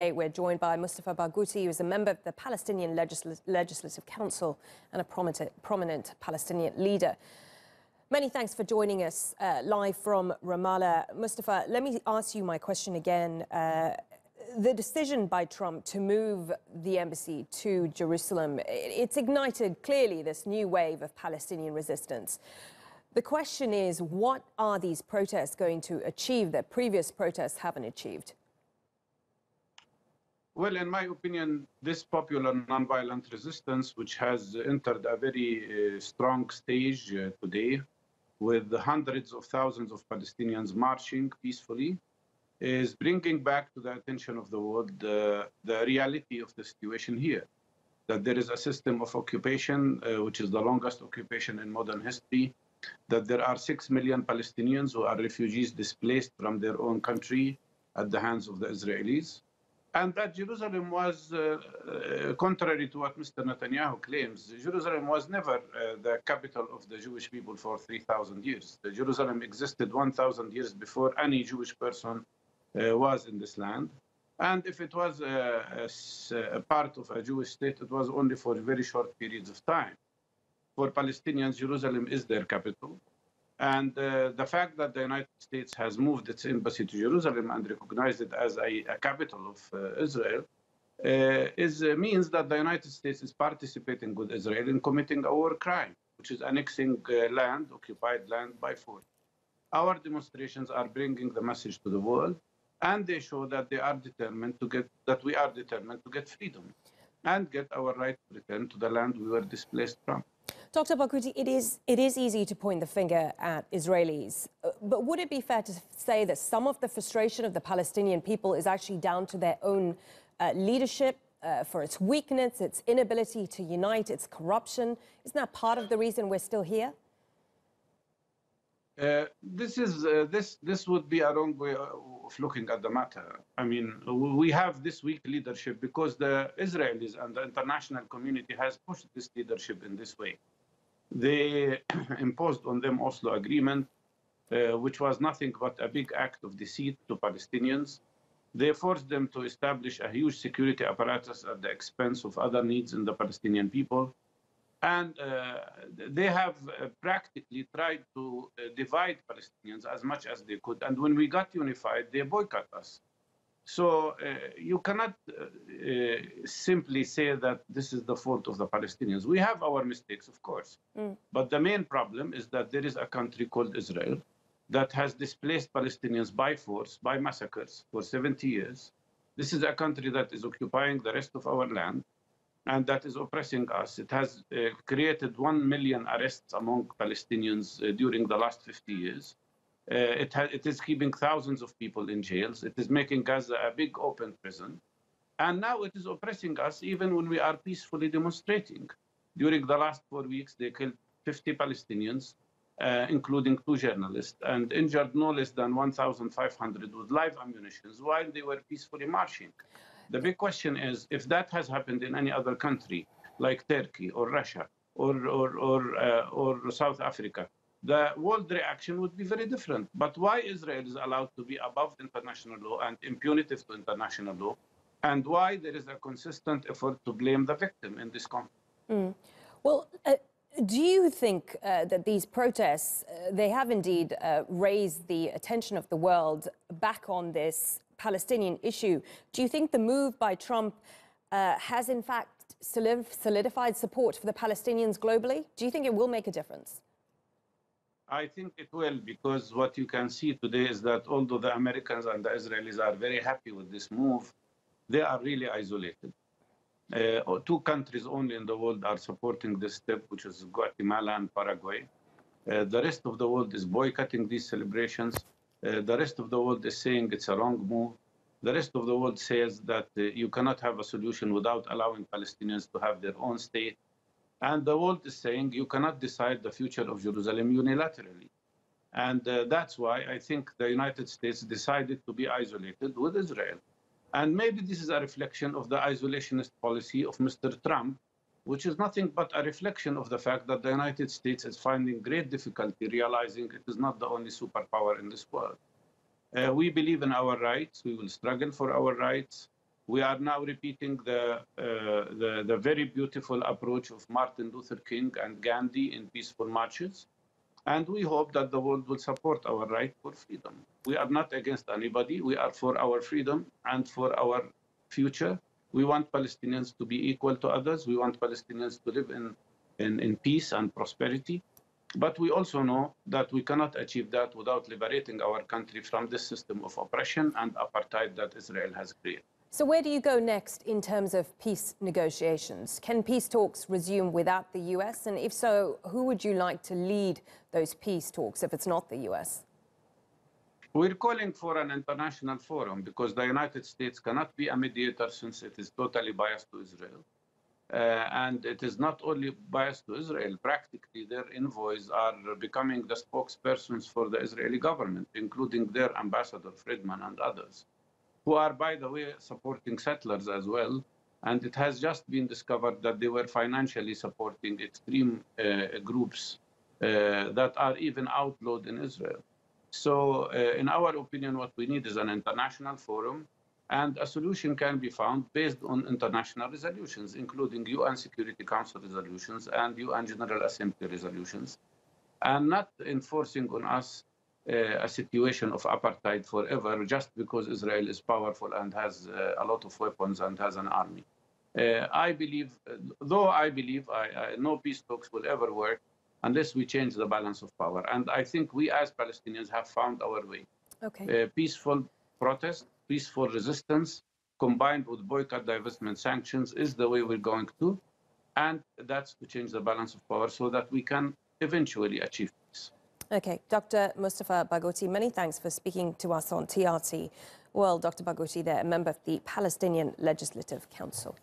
We're joined by Mustafa Barghouti, who is a member of the Palestinian Legisl Legislative Council and a prominent, prominent Palestinian leader. Many thanks for joining us uh, live from Ramallah. Mustafa, let me ask you my question again. Uh, the decision by Trump to move the embassy to Jerusalem, it's ignited clearly this new wave of Palestinian resistance. The question is, what are these protests going to achieve that previous protests haven't achieved? Well, in my opinion, this popular nonviolent resistance, which has entered a very uh, strong stage uh, today, with hundreds of thousands of Palestinians marching peacefully, is bringing back to the attention of the world uh, the reality of the situation here. That there is a system of occupation, uh, which is the longest occupation in modern history, that there are six million Palestinians who are refugees displaced from their own country at the hands of the Israelis, and that Jerusalem was, uh, uh, contrary to what Mr. Netanyahu claims, Jerusalem was never uh, the capital of the Jewish people for 3,000 years. The Jerusalem existed 1,000 years before any Jewish person uh, was in this land. And if it was a, a, a, part of a Jewish state, it was only for very short periods of time. For Palestinians, Jerusalem is their capital. And uh, the fact that the United States has moved its embassy to Jerusalem and recognized it as a, a capital of uh, Israel uh, is, uh, means that the United States is participating with Israel in committing a war crime, which is annexing uh, land, occupied land by force. Our demonstrations are bringing the message to the world and they show that they are determined to get that we are determined to get freedom and get our right to return to the land we were displaced from. Dr. Barghouti, it is, it is easy to point the finger at Israelis, uh, but would it be fair to say that some of the frustration of the Palestinian people is actually down to their own uh, leadership, uh, for its weakness, its inability to unite, its corruption? Isn't that part of the reason we're still here? Uh, this is uh, this this would be a wrong way of looking at the matter. I mean, we have this weak leadership because the Israelis and the international community has pushed this leadership in this way. They imposed on them Oslo Agreement, uh, which was nothing but a big act of deceit to Palestinians. They forced them to establish a huge security apparatus at the expense of other needs in the Palestinian people and uh, they have uh, practically tried to uh, divide Palestinians as much as they could. And when we got unified, they boycott us. So uh, you cannot uh, uh, simply say that this is the fault of the Palestinians. We have our mistakes, of course. Mm. But the main problem is that there is a country called Israel that has displaced Palestinians by force, by massacres for 70 years. This is a country that is occupying the rest of our land and that is oppressing us. It has uh, created 1 million arrests among Palestinians uh, during the last 50 years. Uh, it, it is keeping thousands of people in jails. It is making Gaza a big open prison. And now it is oppressing us even when we are peacefully demonstrating. During the last four weeks, they killed 50 Palestinians, uh, including two journalists, and injured no less than 1,500 with live ammunition while they were peacefully marching. The big question is if that has happened in any other country, like Turkey or Russia or, or, or, uh, or South Africa, the world reaction would be very different. But why Israel is allowed to be above international law and impunitive to international law, and why there is a consistent effort to blame the victim in this conflict? Mm. Well, uh, do you think uh, that these protests, uh, they have indeed uh, raised the attention of the world back on this Palestinian issue. Do you think the move by Trump uh, has in fact solidified support for the Palestinians globally? Do you think it will make a difference? I think it will because what you can see today is that although the Americans and the Israelis are very happy with this move, they are really isolated. Uh, two countries only in the world are supporting this step, which is Guatemala and Paraguay. Uh, the rest of the world is boycotting these celebrations. Uh, the rest of the world is saying it's a wrong move. The rest of the world says that uh, you cannot have a solution without allowing Palestinians to have their own state. And the world is saying you cannot decide the future of Jerusalem unilaterally. And uh, that's why I think the United States decided to be isolated with Israel. And maybe this is a reflection of the isolationist policy of Mr. Trump, which is nothing but a reflection of the fact that the United States is finding great difficulty realizing it is not the only superpower in this world. Uh, we believe in our rights. We will struggle for our rights. We are now repeating the, uh, the, the very beautiful approach of Martin Luther King and Gandhi in peaceful marches. And we hope that the world will support our right for freedom. We are not against anybody. We are for our freedom and for our future. We want Palestinians to be equal to others. We want Palestinians to live in, in, in peace and prosperity. But we also know that we cannot achieve that without liberating our country from this system of oppression and apartheid that Israel has created. So, where do you go next in terms of peace negotiations? Can peace talks resume without the US? And if so, who would you like to lead those peace talks if it's not the US? We're calling for an international forum because the United States cannot be a mediator since it is totally biased to Israel. Uh, and it is not only biased to Israel, practically their envoys are becoming the spokespersons for the Israeli government, including their ambassador Friedman and others who are, by the way, supporting settlers as well. And it has just been discovered that they were financially supporting extreme uh, groups uh, that are even outlawed in Israel. So, uh, in our opinion, what we need is an international forum, and a solution can be found based on international resolutions, including UN Security Council resolutions and UN General Assembly resolutions, and not enforcing on us uh, a situation of apartheid forever just because Israel is powerful and has uh, a lot of weapons and has an army. Uh, I believe, though I believe I, I, no peace talks will ever work unless we change the balance of power. And I think we as Palestinians have found our way. Okay. peaceful protest, peaceful resistance, combined with boycott, divestment, sanctions is the way we're going to. And that's to change the balance of power so that we can eventually achieve peace. Okay, Dr. Mustafa Barghouti, many thanks for speaking to us on TRT. Well, Dr. Barghouti, there, a member of the Palestinian Legislative Council.